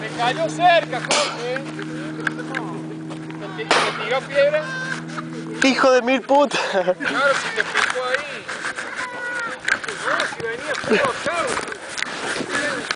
Me cayó cerca, Jorge. ¿Te, te tiró piedra? Hijo de mil putas. Claro, si te picó ahí. No, si venía puro acá.